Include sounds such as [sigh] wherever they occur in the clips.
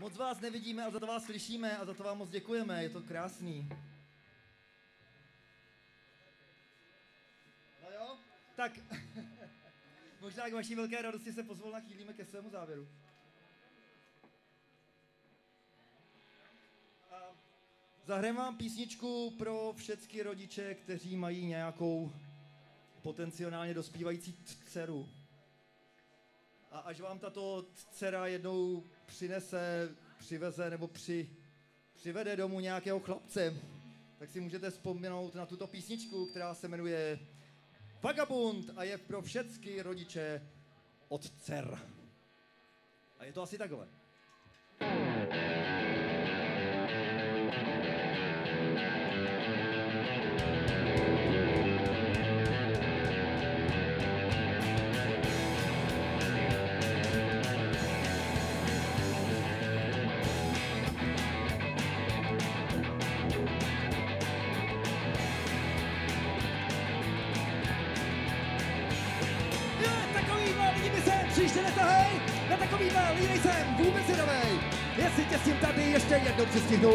Moc vás nevidíme a za to vás slyšíme a za to vám moc děkujeme, je to krásný. No jo, tak [laughs] možná k vaší velké radosti se pozvolna chýlíme ke svému závěru. Zahrajeme vám písničku pro všechny rodiče, kteří mají nějakou potenciálně dospívající dceru. A až vám tato dcera jednou přinese, přiveze nebo při, přivede domů nějakého chlapce, tak si můžete vzpomenout na tuto písničku, která se jmenuje Vagabund a je pro všechny rodiče od dcer. A je to asi takhle. Příště netahej, na takovýhle lidi nejsem vůbec zvědavej. Jestli tě s tím tady ještě jednou přestihnu,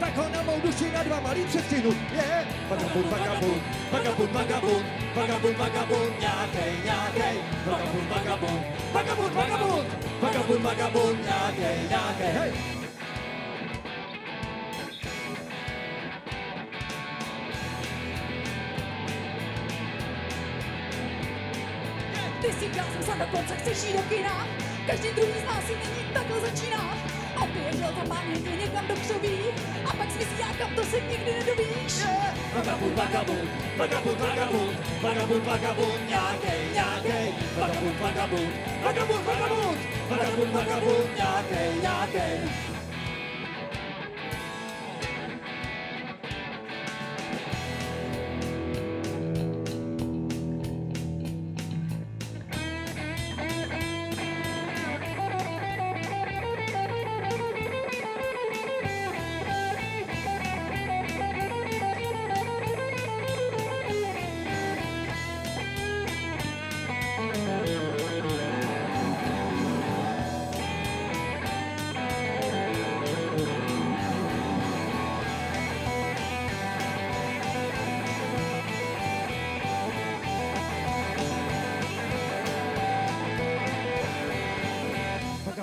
tak ho na mou duši na dva malý přestihnu. Je, vagabund, vagabund, vagabund, vagabund, vagabund, vagabund, nějakej, nějakej, vagabund, vagabund, vagabund, vagabund, vagabund, vagabund, nějakej, nějakej. Ty si jsem se dokonce chceš jít do kina? Každý druhý z nás si nyní takhle začíná. A běžel tam má někde někam do křoví A pak si myslí, kam to se nikdy nedovíš. Vagabund, vagabund, vagabund, vagabund, vagabund, vagabund, nějakej, nějakej, vagabund, vagabund, vagabund, vagabund, vagabund, vagabund, nějakej, nějakej.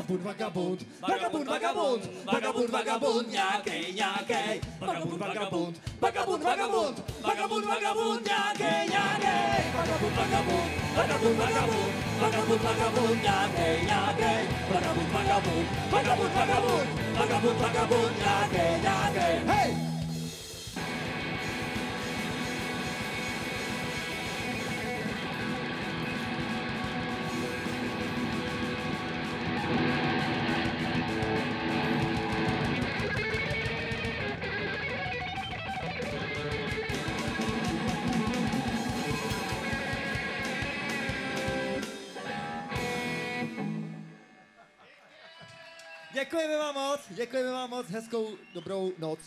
Vagabund, vagabund, vagabund, vagabund, vagabund, vagabund, nějakej, nějakej, vagabund, vagabund, vagabund, vagabund, vagabund, vagabund, nějakej, nějakej, vagabund, vagabund, vagabund, vagabund, vagabund, vagabund, nějakej, nějakej, vagabund, vagabund, vagabund, vagabund, vagabund, vagabund, nějakej, Děkujeme vám moc, děkujeme vám moc, hezkou dobrou noc.